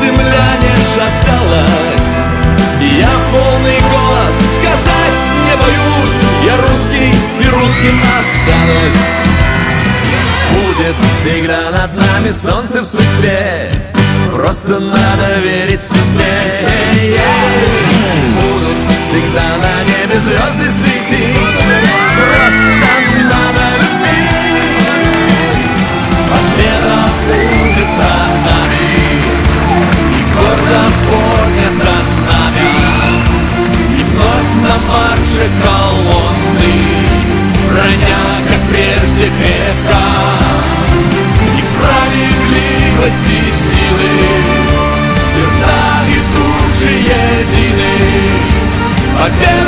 земля не шаталась. Я в полный голос сказать не боюсь. Я русский и русским останусь. Будет всегда над нами солнце в судьбе. Просто надо верить себе. Будут всегда на небе звезды светить марше колонны Броня, как прежде, крепка их справедливости и силы Сердца и души едины. Победа